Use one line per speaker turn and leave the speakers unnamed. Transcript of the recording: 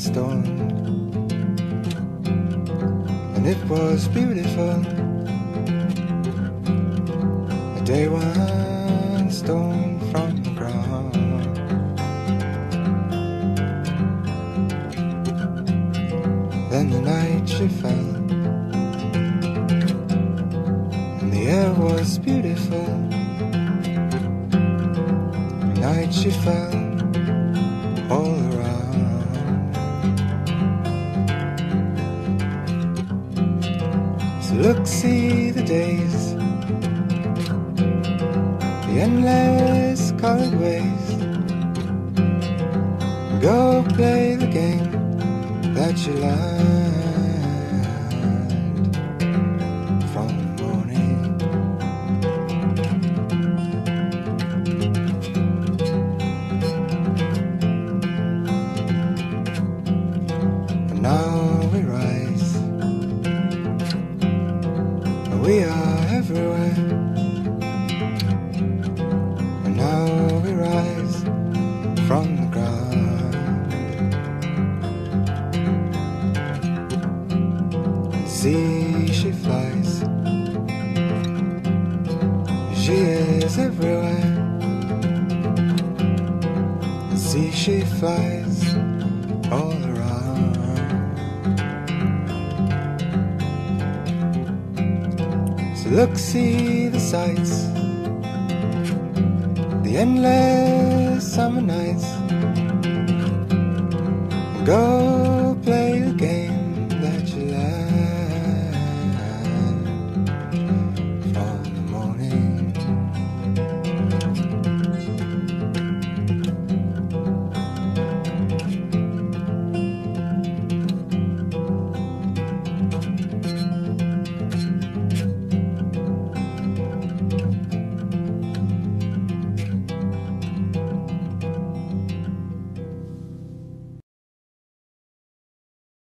stoned, and it was beautiful. A day one stone from the ground. Then the night she fell, and the air was beautiful. The night she fell all around. Look, see the days, the endless colored ways. Go play the game that you learned we are everywhere. And now we rise from the ground. See, she flies. She is everywhere. See, she flies all around. Look, see the sights, the endless summer nights. Go